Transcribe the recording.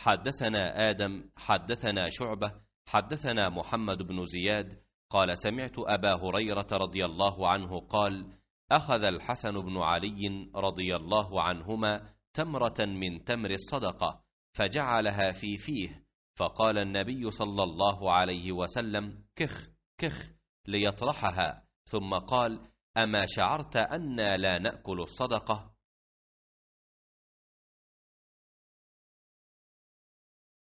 حدثنا آدم حدثنا شعبة حدثنا محمد بن زياد قال سمعت أبا هريرة رضي الله عنه قال أخذ الحسن بن علي رضي الله عنهما تمرة من تمر الصدقة فجعلها في فيه فقال النبي صلى الله عليه وسلم كخ كخ ليطرحها ثم قال أما شعرت أنا لا نأكل الصدقة؟